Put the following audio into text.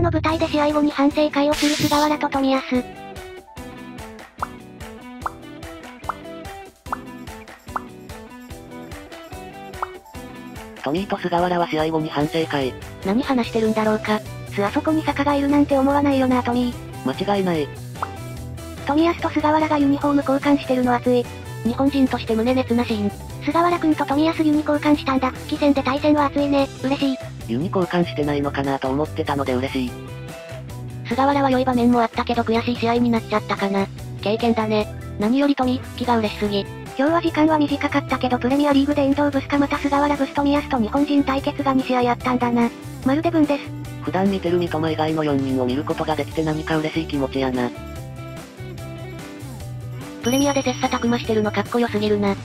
原の舞台で試合後に反省会をする菅原と富安。トミーと菅原は試合後に反省会。何話してるんだろうか。すあそこに坂がいるなんて思わないよなトミー。間違いない。富安と菅原がユニフォーム交換してるの熱い。日本人として胸熱なシーン。菅原くんと富安ユニ交換したんだ。復帰戦で対戦は熱いね。嬉しい。ユニ交換してないのかなと思ってたので嬉しい。菅原は良い場面もあったけど悔しい試合になっちゃったかな。経験だね。何より富復帰が嬉しすぎ。今日は時間は短かったけどプレミアリーグで遠藤ブスかまた菅原ブス富安と日本人対決が2試合あったんだな。まるで文です。普段見てる三笘以外の4人を見ることができて何か嬉しい気持ちやな。プレミアで切磋琢磨してるのかっこよすぎるな。